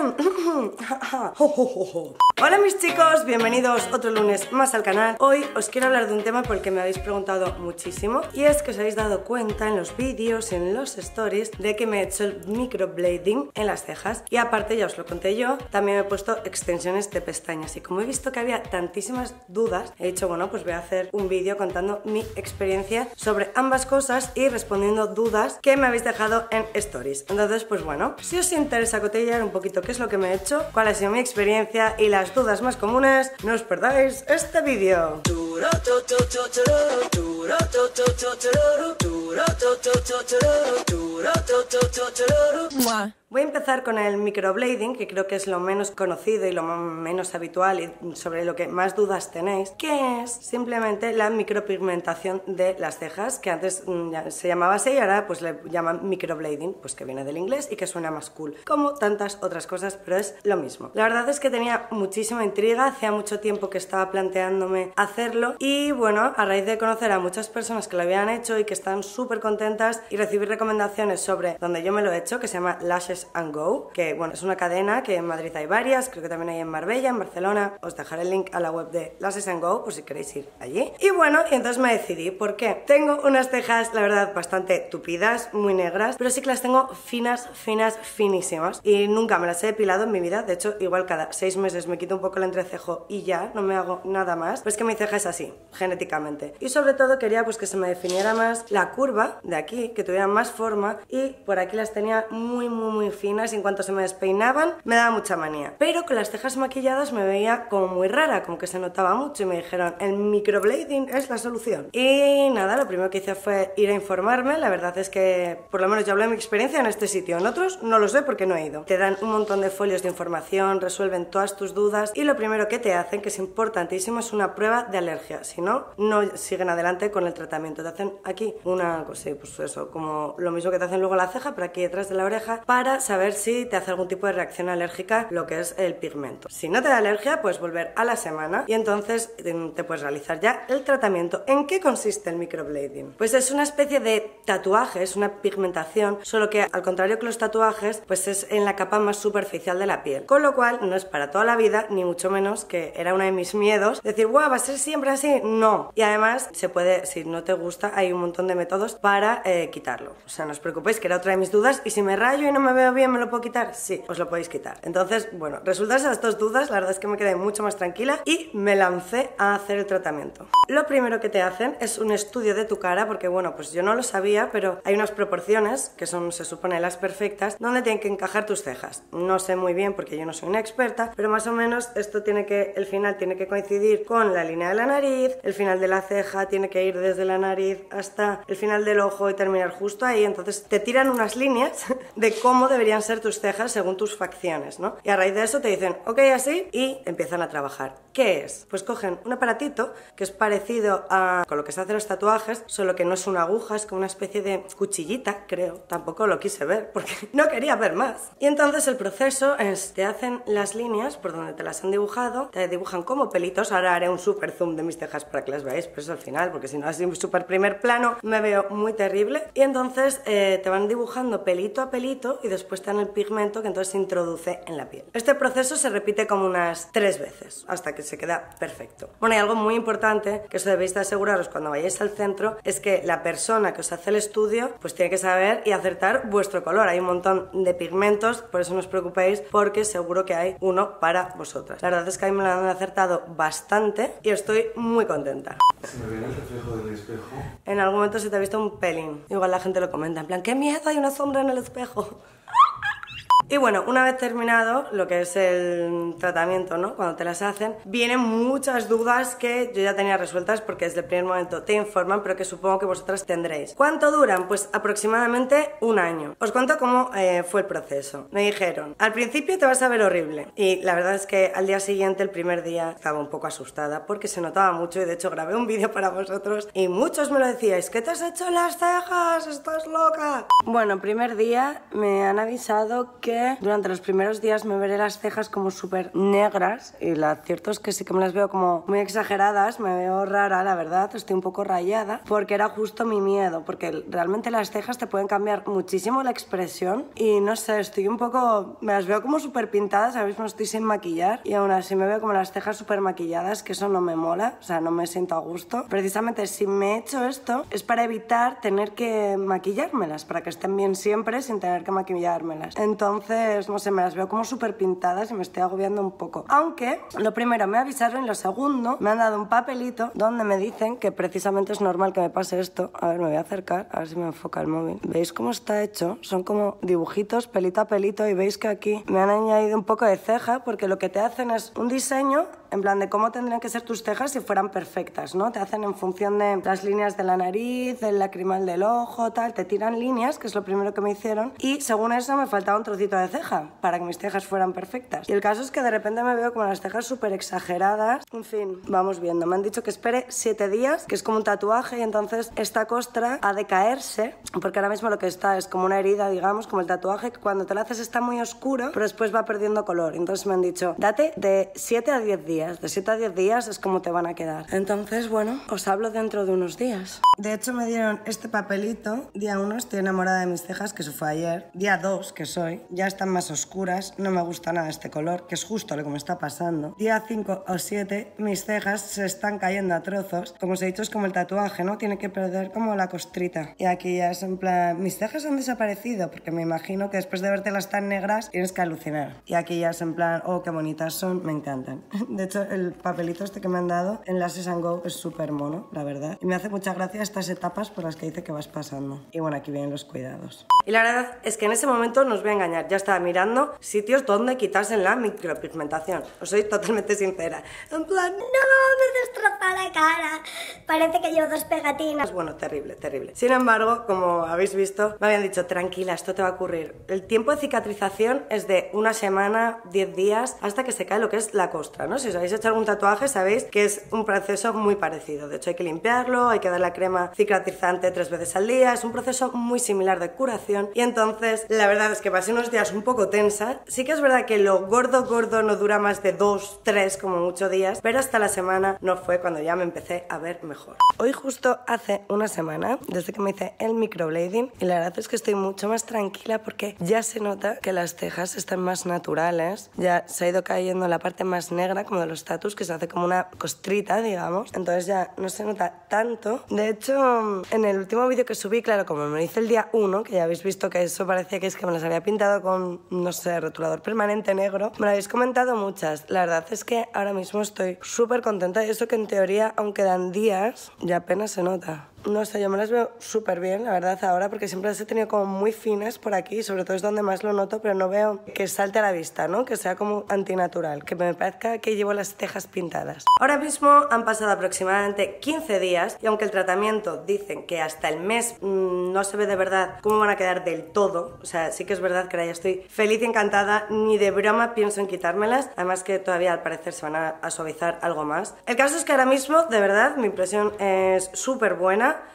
ho ho ho ho. Hola mis chicos, bienvenidos otro lunes más al canal. Hoy os quiero hablar de un tema por el que me habéis preguntado muchísimo y es que os habéis dado cuenta en los vídeos en los stories de que me he hecho el microblading en las cejas y aparte ya os lo conté yo, también me he puesto extensiones de pestañas y como he visto que había tantísimas dudas, he dicho bueno pues voy a hacer un vídeo contando mi experiencia sobre ambas cosas y respondiendo dudas que me habéis dejado en stories. Entonces pues bueno, si os interesa cotillar un poquito qué es lo que me he hecho, cuál ha sido mi experiencia y las dudas más comunes, no os perdáis este vídeo. Voy a empezar con el microblading, que creo que es lo menos conocido y lo menos habitual y sobre lo que más dudas tenéis, que es simplemente la micropigmentación de las cejas, que antes mm, se llamaba así y ahora pues le llaman microblading, pues que viene del inglés y que suena más cool, como tantas otras cosas, pero es lo mismo. La verdad es que tenía muchísima intriga, hacía mucho tiempo que estaba planteándome hacerlo y bueno, a raíz de conocer a muchas personas que lo habían hecho y que están súper contentas y recibir recomendaciones sobre donde yo me lo he hecho, que se llama Lashes and Go, que bueno, es una cadena que en Madrid hay varias, creo que también hay en Marbella, en Barcelona. Os dejaré el link a la web de Lashes and Go por si queréis ir allí. Y bueno, y entonces me decidí, ¿por qué? Tengo unas cejas, la verdad, bastante tupidas, muy negras, pero sí que las tengo finas, finas, finísimas. Y nunca me las he depilado en mi vida, de hecho, igual cada seis meses me quito un poco el entrecejo y ya, no me hago nada más. Pues que mi ceja es así, genéticamente. Y sobre todo quería pues que se me definiera más la curva de aquí, que tuviera más forma y por aquí las tenía muy, muy, muy finas y en cuanto se me despeinaban me daba mucha manía. Pero con las cejas maquilladas me veía como muy rara, como que se notaba mucho y me dijeron, el microblading es la solución. Y nada, lo primero que hice fue ir a informarme, la verdad es que por lo menos yo hablé de mi experiencia en este sitio, en otros no lo sé porque no he ido. Te dan un montón de folios de información, resuelven todas tus dudas y lo primero que te hacen, que es importantísimo, es una prueba de alergia, si no, no siguen adelante con el tratamiento. Te hacen aquí una cosa, pues eso, como lo mismo que te hacen luego la ceja, pero aquí detrás de la oreja, para saber si te hace algún tipo de reacción alérgica lo que es el pigmento. Si no te da alergia, puedes volver a la semana y entonces em, te puedes realizar ya el tratamiento. ¿En qué consiste el microblading? Pues es una especie de tatuaje, es una pigmentación, solo que al contrario que los tatuajes, pues es en la capa más superficial de la piel. Con lo cual no es para toda la vida, ni mucho menos que era uno de mis miedos, decir, guau, va a ser siempre así. No. Y además se puede, si no te gusta, hay un montón de métodos para eh, quitarlo. O sea, no os preocupéis, que era otra de mis dudas. Y si me rayo y no me veo bien, ¿me lo puedo quitar? Sí, os lo podéis quitar. Entonces, bueno, resultadas esas dos dudas, la verdad es que me quedé mucho más tranquila y me lancé a hacer el tratamiento. Lo primero que te hacen es un estudio de tu cara, porque bueno, pues yo no lo sabía, pero hay unas proporciones, que son, se supone, las perfectas, donde tienen que encajar tus cejas. No sé muy bien porque yo no soy una experta, pero más o menos esto tiene que, el final tiene que coincidir con la línea de la nariz, el final de la ceja tiene que ir desde la nariz hasta el final del ojo y terminar justo ahí. Entonces te tiran unas líneas de cómo deberían ser tus cejas según tus facciones, ¿no? Y a raíz de eso te dicen, ok, así, y empiezan a trabajar. ¿Qué es? Pues cogen un aparatito que es parecido a con lo que se hacen los tatuajes, solo que no es una aguja, es como una especie de cuchillita, creo. Tampoco lo quise ver porque no quería ver más. Y entonces el proceso es, te hacen las líneas por donde te las han dibujado, te dibujan como pelitos, ahora haré un super zoom de mis cejas para que las veáis, pero eso al final, porque si no así un super primer plano me veo muy terrible. Y entonces eh, te van dibujando pelito a pelito y después te dan el pigmento que entonces se introduce en la piel. Este proceso se repite como unas tres veces hasta que se queda perfecto. Bueno, y algo muy importante que os debéis de aseguraros cuando vayáis al centro es que la persona que os hace el estudio pues tiene que saber y acertar vuestro color. Hay un montón de pigmentos, por eso no os preocupéis porque seguro que hay uno para vosotras. La verdad es que a mí me lo han acertado bastante y estoy muy contenta. ¿Se me ve el reflejo del espejo? En algún momento se te ha visto un pelín. Igual la gente lo comenta, en plan, ¡qué miedo! Hay una sombra en el espejo. Y bueno, una vez terminado lo que es el tratamiento, ¿no? Cuando te las hacen, vienen muchas dudas que yo ya tenía resueltas porque desde el primer momento te informan, pero que supongo que vosotras tendréis. ¿Cuánto duran? Pues aproximadamente un año. Os cuento cómo eh, fue el proceso. Me dijeron, al principio te vas a ver horrible. Y la verdad es que al día siguiente, el primer día, estaba un poco asustada porque se notaba mucho y de hecho grabé un vídeo para vosotros y muchos me lo decíais, ¿qué te has hecho en las cejas? ¿Estás loca? Bueno, primer día me han avisado que durante los primeros días me veré las cejas como súper negras y lo cierto es que sí que me las veo como muy exageradas, me veo rara, la verdad, estoy un poco rayada, porque era justo mi miedo, porque realmente las cejas te pueden cambiar muchísimo la expresión y no sé, estoy un poco, me las veo como súper pintadas, ahora mismo estoy sin maquillar y aún así me veo como las cejas súper maquilladas, que eso no me mola, o sea, no me siento a gusto. Precisamente si me he hecho esto es para evitar tener que maquillármelas, para que estén bien siempre sin tener que maquillármelas. Entonces, no sé, me las veo como súper pintadas y me estoy agobiando un poco. Aunque, lo primero me avisaron y lo segundo, me han dado un papelito donde me dicen que precisamente es normal que me pase esto. A ver, me voy a acercar, a ver si me enfoca el móvil. ¿Veis cómo está hecho? Son como dibujitos, pelito a pelito, y veis que aquí me han añadido un poco de ceja porque lo que te hacen es un diseño en plan de cómo tendrían que ser tus cejas si fueran perfectas, ¿no? Te hacen en función de las líneas de la nariz, del lacrimal del ojo, tal, te tiran líneas, que es lo primero que me hicieron, y según eso me faltaba un trocito de ceja para que mis cejas fueran perfectas. Y el caso es que de repente me veo como las cejas súper exageradas. En fin, vamos viendo. Me han dicho que espere siete días, que es como un tatuaje, y entonces esta costra ha de caerse, porque ahora mismo lo que está es como una herida, digamos, como el tatuaje, que cuando te lo haces está muy oscuro, pero después va perdiendo color. Entonces me han dicho, date de 7 a 10 días de 7 a 10 días es como te van a quedar. Entonces, bueno, os hablo dentro de unos días. De hecho, me dieron este papelito. Día 1 estoy enamorada de mis cejas, que eso fue ayer. Día 2, que soy, están más oscuras. No me gusta nada este color, que es justo lo que me está pasando. Día 5 o 7, mis cejas se están cayendo a trozos. Como os he dicho, es como el tatuaje, ¿no? Tiene que perder como la costrita. Y aquí ya es en plan, mis cejas han desaparecido, porque me imagino que después de vértelas tan negras tienes que alucinar. Y aquí ya es en plan, oh, qué bonitas son, me encantan. De hecho, el papelito este que me han dado en Lashes and Go es súper mono, la verdad. Y me hace mucha gracia estas etapas por las que dice que vas pasando. Y bueno, aquí vienen los cuidados. Y la verdad es que en ese momento no os voy a engañar. Ya estaba mirando sitios donde quitarse la micropigmentación. Os soy totalmente sincera. En plan, no, me destroza la cara. Parece que llevo dos pegatinas. Bueno, terrible, terrible. Sin embargo, como habéis visto, me habían dicho, tranquila, esto te va a ocurrir. El tiempo de cicatrización es de una semana, 10 días, hasta que se cae lo que es la costra, ¿no? Si os habéis hecho algún tatuaje, sabéis que es un proceso muy parecido. De hecho, hay que limpiarlo, hay que dar la crema cicatrizante tres veces al día. Es un proceso muy similar de curación. Y entonces, la verdad es que pasé unos días un poco tensa. Sí que es verdad que lo gordo, gordo no dura más de dos, tres, como mucho días, pero hasta la semana no fue cuando ya me empecé a ver mejor. Hoy justo hace una semana, desde que me hice el microblading, y la verdad es que estoy mucho más tranquila porque ya se nota que las cejas están más naturales, ya se ha ido cayendo la parte más negra como de los tatus, que se hace como una costrita, digamos, entonces ya no se nota tanto. De hecho, en el último vídeo que subí, claro, como me lo hice el día 1, que ya habéis visto que eso parecía que es que me las había pintado con, no sé, rotulador permanente negro, me lo habéis comentado muchas. La verdad es que ahora mismo estoy súper contenta y eso que en teoría, aunque dan días, ya apenas se nota. No sé, yo me las veo súper bien, la verdad, ahora, porque siempre las he tenido como muy finas por aquí, sobre todo es donde más lo noto, pero no veo que salte a la vista, ¿no? Que sea como antinatural, que me parezca que llevo las cejas pintadas. Ahora mismo han pasado aproximadamente 15 días y aunque el tratamiento dicen que hasta el mes mmm, no se ve de verdad cómo van a quedar del todo, o sea, sí que es verdad que ahora ya estoy feliz y encantada, ni de broma pienso en quitármelas, además que todavía al parecer se van a, a suavizar algo más. El caso es que ahora mismo, de verdad, mi impresión es súper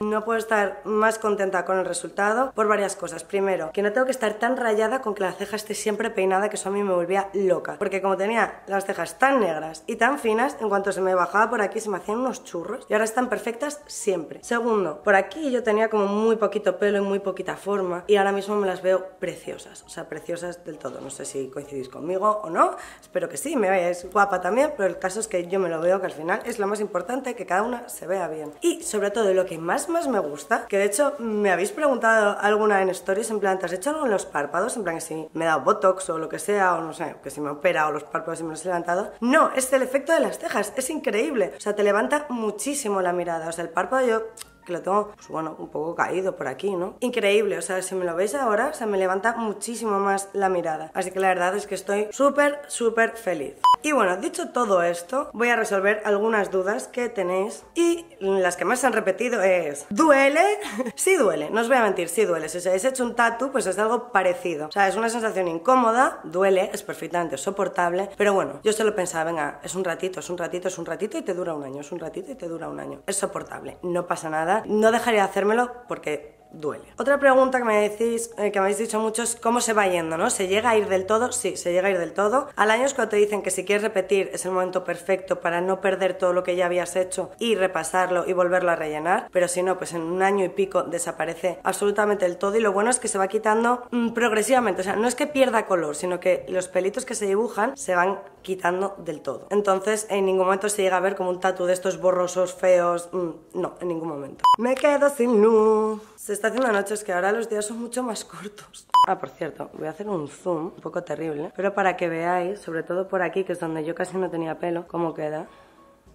no puedo estar más contenta con el resultado por varias cosas. Primero, que no tengo que estar tan rayada con que la ceja esté siempre peinada, que eso a mí me volvía loca. Porque como tenía las cejas tan negras y tan finas, en cuanto se me bajaba por aquí se me hacían unos churros y ahora están perfectas siempre. Segundo, por aquí yo tenía como muy poquito pelo y muy poquita forma y ahora mismo me las veo preciosas, o sea, preciosas del todo. No sé si coincidís conmigo o no, espero que sí, me veáis guapa también, pero el caso es que yo me lo veo que al final es lo más importante, que cada una se vea bien. Y sobre todo lo que más más me gusta, que de hecho me habéis preguntado alguna en stories, en plan, ¿te has hecho algo en los párpados? En plan, que si me he dado botox o lo que sea, o no sé, que si me he operado los párpados y me los he levantado. No, es el efecto de las cejas, es increíble. O sea, te levanta muchísimo la mirada. O sea, el párpado yo que lo tengo, pues bueno, un poco caído por aquí, ¿no? Increíble, o sea, si me lo veis ahora, se me levanta muchísimo más la mirada. Así que la verdad es que estoy súper, súper feliz. Y bueno, dicho todo esto, voy a resolver algunas dudas que tenéis y las que más se han repetido es ¿Duele? sí duele, no os voy a mentir, sí duele. Si os habéis hecho un tatu, pues es algo parecido. O sea, es una sensación incómoda, duele, es perfectamente soportable, pero bueno, yo solo pensaba, venga, es un ratito, es un ratito, es un ratito y te dura un año, es un ratito y te dura un año. Es soportable, no pasa nada no dejaría de hacérmelo porque duele. Otra pregunta que me decís, eh, que me habéis dicho muchos, ¿cómo se va yendo, no? ¿Se llega a ir del todo? Sí, se llega a ir del todo. Al año es cuando te dicen que si quieres repetir es el momento perfecto para no perder todo lo que ya habías hecho y repasarlo y volverlo a rellenar, pero si no, pues en un año y pico desaparece absolutamente el todo y lo bueno es que se va quitando mm, progresivamente, o sea, no es que pierda color, sino que los pelitos que se dibujan se van quitando del todo. Entonces, en ningún momento se llega a ver como un tatu de estos borrosos, feos, mm, no, en ningún momento. Me quedo sin luz. Se está haciendo noche, es que ahora los días son mucho más cortos. Ah, por cierto, voy a hacer un zoom, un poco terrible, pero para que veáis, sobre todo por aquí, que es donde yo casi no tenía pelo, cómo queda.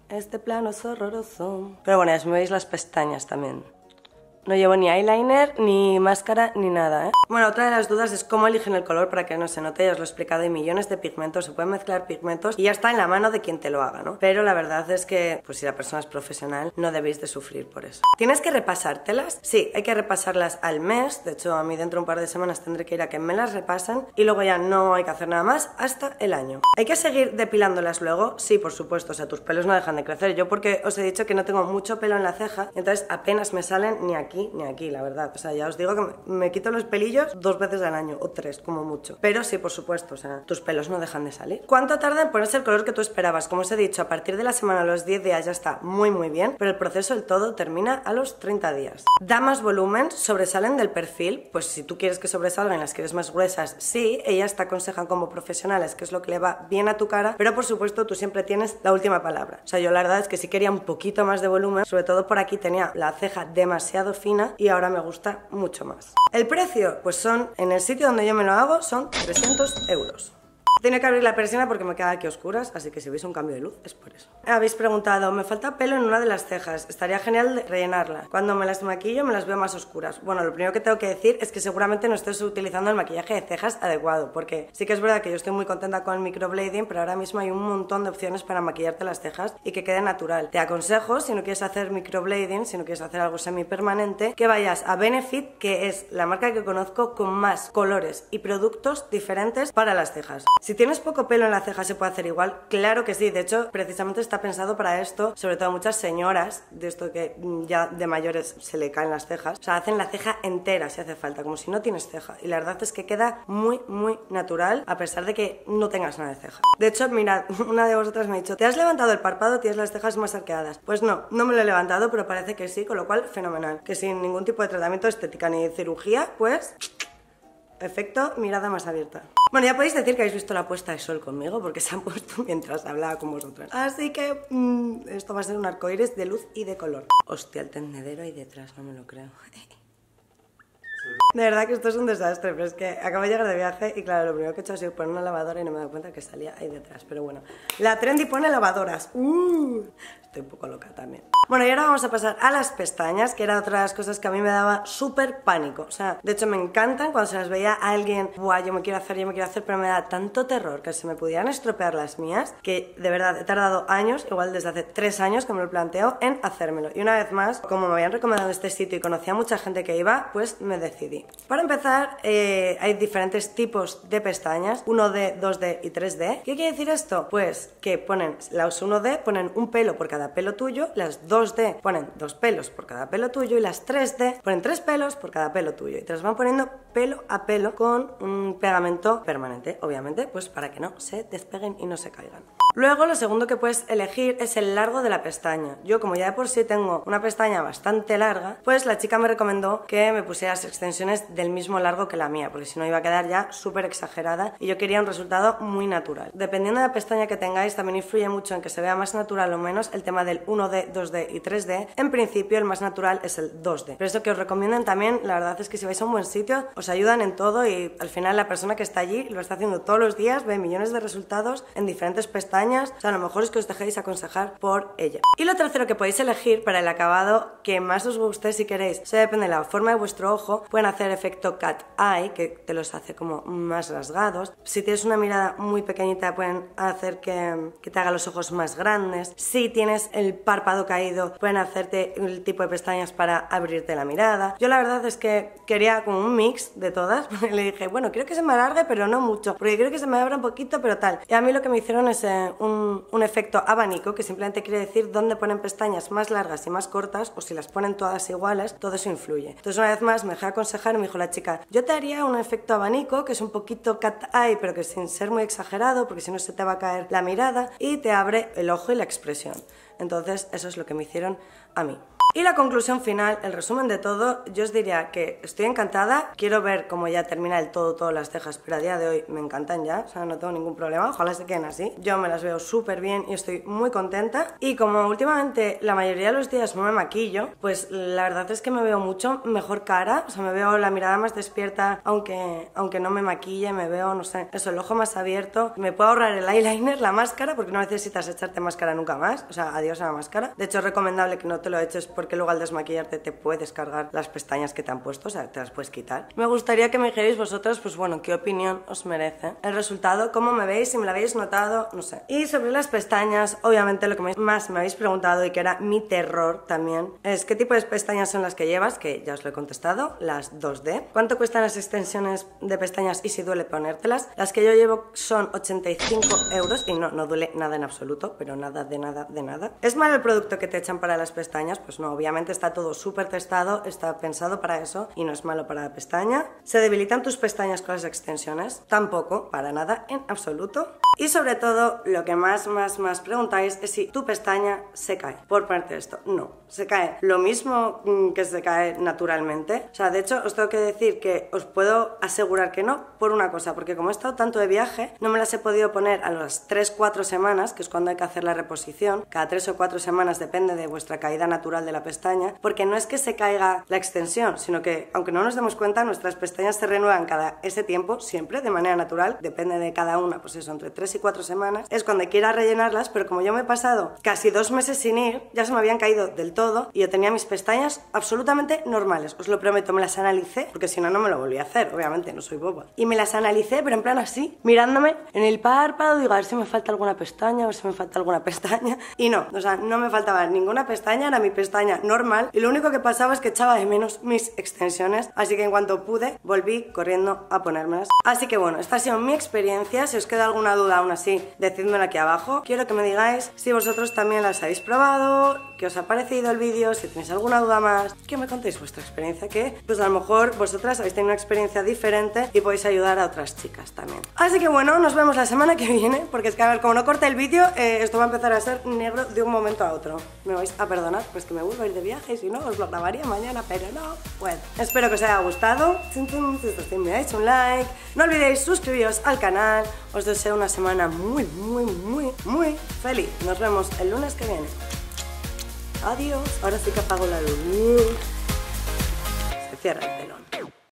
Este plano es horroroso. Pero bueno, ya me veis las pestañas también. No llevo ni eyeliner, ni máscara, ni nada, ¿eh? Bueno, otra de las dudas es cómo eligen el color para que no se note. Ya os lo he explicado, hay millones de pigmentos, se pueden mezclar pigmentos y ya está en la mano de quien te lo haga, ¿no? Pero la verdad es que, pues si la persona es profesional, no debéis de sufrir por eso. ¿Tienes que repasártelas? Sí, hay que repasarlas al mes. De hecho, a mí dentro de un par de semanas tendré que ir a que me las repasen y luego ya no hay que hacer nada más hasta el año. ¿Hay que seguir depilándolas luego? Sí, por supuesto. O sea, tus pelos no dejan de crecer. Yo porque os he dicho que no tengo mucho pelo en la ceja, entonces apenas me salen ni aquí ni aquí, la verdad. O sea, ya os digo que me, quito los pelillos dos veces al año, o tres, como mucho. Pero sí, por supuesto, o sea, tus pelos no dejan de salir. ¿Cuánto tarda en ponerse el color que tú esperabas? Como os he dicho, a partir de la semana a los 10 días ya está muy muy bien, pero el proceso del todo termina a los 30 días. ¿Da más volumen? ¿Sobresalen del perfil? Pues si tú quieres que sobresalgan las quieres más gruesas, sí, ellas te aconsejan como profesionales que es lo que le va bien a tu cara, pero por supuesto tú siempre tienes la última palabra. O sea, yo la verdad es que sí quería un poquito más de volumen, sobre todo por aquí tenía la ceja demasiado fina y ahora me gusta mucho más. El precio, pues son, en el sitio donde yo me lo hago, son 300 euros. Tenía que abrir la persiana porque me queda aquí oscuras, así que si veis un cambio de luz es por eso. Habéis preguntado, me falta pelo en una de las cejas, estaría genial rellenarla. Cuando me las maquillo me las veo más oscuras. Bueno, lo primero que tengo que decir es que seguramente no estés utilizando el maquillaje de cejas adecuado, porque sí que es verdad que yo estoy muy contenta con el microblading, pero ahora mismo hay un montón de opciones para maquillarte las cejas y que quede natural. Te aconsejo, si no quieres hacer microblading, si no quieres hacer algo semipermanente, que vayas a Benefit, que es la marca que conozco con más colores y productos diferentes para las cejas. Tienes poco pelo en la ceja, ¿se puede hacer igual? Claro que sí. De hecho, precisamente está pensado para esto, sobre todo muchas señoras, de esto que mm, ya de mayores se le caen las cejas. O sea, hacen la ceja entera si hace falta, como si no tienes ceja. Y la verdad es que queda muy, muy natural, a pesar de que no tengas nada de ceja. De hecho, mirad, una de vosotras me ha dicho, ¿te has levantado el párpado? Tienes las cejas más arqueadas. Pues no, no me lo he levantado, pero parece que sí, con lo cual, fenomenal. Que sin ningún tipo de tratamiento estética ni cirugía, pues Efecto mirada más abierta. Bueno, ya podéis decir que habéis visto la puesta de sol conmigo porque se han puesto mientras hablaba con vosotras. Así que mm, esto va a ser un arcoíris de luz y de color. Hostia, el tendedero ahí detrás, no me lo creo. De verdad que esto es un desastre, pero es que acabo de llegar de viaje y claro, lo primero que he hecho ha sido poner una lavadora y no me he dado cuenta que salía ahí detrás. Pero bueno, la Trendy pone lavadoras. Uh, estoy un poco loca también. Bueno, y ahora vamos a pasar a las pestañas, que era otra de las cosas que a mí me daba súper pánico. O sea, de hecho me encantan cuando se las veía a alguien, guau, yo me quiero hacer, yo me quiero hacer, pero me da tanto terror que se me pudieran estropear las mías, que de verdad he tardado años, igual desde hace tres años que me lo planteo, en hacérmelo. Y una vez más, como me habían recomendado este sitio y conocía a mucha gente que iba, pues me decidí. Para empezar, eh, hay diferentes tipos de pestañas, 1D, 2D y 3D. ¿Qué quiere decir esto? Pues que ponen las 1D, ponen un pelo por cada pelo tuyo, las 2 2D ponen dos pelos por cada pelo tuyo y las 3D ponen tres pelos por cada pelo tuyo y te las van poniendo pelo a pelo con un pegamento permanente, obviamente, pues para que no se despeguen y no se caigan. Luego lo segundo que puedes elegir es el largo de la pestaña. Yo como ya de por sí tengo una pestaña bastante larga, pues la chica me recomendó que me pusiera las extensiones del mismo largo que la mía, porque si no iba a quedar ya súper exagerada y yo quería un resultado muy natural. Dependiendo de la pestaña que tengáis, también influye mucho en que se vea más natural o menos el tema del 1D, 2D y 3D. En principio el más natural es el 2D. Pero eso que os recomiendan también, la verdad es que si vais a un buen sitio, os ayudan en todo y al final la persona que está allí lo está haciendo todos los días, ve millones de resultados en diferentes pestañas o sea, lo mejor es que os dejéis aconsejar por ella. Y lo tercero que podéis elegir para el acabado que más os guste si queréis, se depende de la forma de vuestro ojo, pueden hacer efecto cat eye, que te los hace como más rasgados. Si tienes una mirada muy pequeñita, pueden hacer que, que te haga los ojos más grandes. Si tienes el párpado caído, pueden hacerte el tipo de pestañas para abrirte la mirada. Yo la verdad es que quería como un mix de todas, le dije, bueno, quiero que se me alargue, pero no mucho, porque quiero que se me abra un poquito, pero tal. Y a mí lo que me hicieron es... Eh, un, un efecto abanico, que simplemente quiere decir dónde ponen pestañas más largas y más cortas, o si las ponen todas iguales, todo eso influye. Entonces, una vez más, me dejé aconsejar y me dijo la chica, yo te haría un efecto abanico, que es un poquito cat eye, pero que sin ser muy exagerado, porque si no se te va a caer la mirada, y te abre el ojo y la expresión. Entonces, eso es lo que me hicieron a mí. Y la conclusión final, el resumen de todo, yo os diría que estoy encantada, quiero ver cómo ya termina el todo, todas las cejas, pero a día de hoy me encantan ya, o sea, no tengo ningún problema, ojalá se queden así. Yo me las veo súper bien y estoy muy contenta. Y como últimamente la mayoría de los días no me maquillo, pues la verdad es que me veo mucho mejor cara, o sea, me veo la mirada más despierta, aunque, aunque no me maquille, me veo, no sé, eso, el ojo más abierto, me puedo ahorrar el eyeliner, la máscara, porque no necesitas echarte máscara nunca más, o sea, adiós a la máscara. De hecho, es recomendable que no te lo eches porque luego al desmaquillarte te puedes cargar las pestañas que te han puesto, o sea, te las puedes quitar. Me gustaría que me dijerais vosotros, pues bueno, qué opinión os merece el resultado, cómo me veis, si me lo habéis notado, no sé. Y sobre las pestañas, obviamente lo que más me habéis preguntado y que era mi terror también, es qué tipo de pestañas son las que llevas, que ya os lo he contestado, las 2D. ¿Cuánto cuestan las extensiones de pestañas y si duele ponértelas? Las que yo llevo son 85 euros y no, no duele nada en absoluto, pero nada de nada de nada. ¿Es malo el producto que te echan para las pestañas? Pues no, obviamente está todo súper testado, está pensado para eso y no es malo para la pestaña. ¿Se debilitan tus pestañas con las extensiones? Tampoco, para nada, en absoluto. Y sobre todo, lo que más, más, más preguntáis es si tu pestaña se cae por ponerte esto. No, se cae lo mismo mm, que se cae naturalmente. O sea, de hecho, os tengo que decir que os puedo asegurar que no por una cosa, porque como he estado tanto de viaje, no me las he podido poner a las 3-4 semanas, que es cuando hay que hacer la reposición. Cada 3 o 4 semanas depende de vuestra caída natural de la pestaña, porque no es que se caiga la extensión, sino que, aunque no nos demos cuenta, nuestras pestañas se renuevan cada ese tiempo, siempre de manera natural, depende de cada una, pues eso, entre 3 y 4 semanas, es cuando quiera rellenarlas, pero como yo me he pasado casi dos meses sin ir, ya se me habían caído del todo y yo tenía mis pestañas absolutamente normales, os lo prometo, me las analicé, porque si no, no me lo volví a hacer, obviamente, no soy boba. Y me las analicé, pero en plan así, mirándome en el párpado, digo, a ver si me falta alguna pestaña, a ver si me falta alguna pestaña, y no, o sea, no me faltaba ninguna pestaña, era mi pestaña normal, y lo único que pasaba es que echaba de menos mis extensiones, así que en cuanto pude, volví corriendo a ponérmelas. Así que bueno, esta ha sido mi experiencia, si os queda alguna duda aún así, decídmelo aquí abajo. Quiero que me digáis si vosotros también las habéis probado, qué os ha parecido el vídeo, si tenéis alguna duda más, que me contéis vuestra experiencia, que pues a lo mejor vosotras habéis tenido una experiencia diferente y podéis ayudar a otras chicas también. Así que bueno, nos vemos la semana que viene, porque es que a ver, como no corte el vídeo, eh, esto va a empezar a ser negro de un momento a otro. Me vais a perdonar, pues que me vuelvo de viaje si no, os lo grabaría mañana, pero no. Bueno, espero que os haya gustado. Si me dais un like, no olvidéis suscribiros al canal. Os deseo una semana muy, muy, muy, muy feliz. Nos vemos el lunes que viene. Adiós. Ahora sí que apago la luz. Se cierra.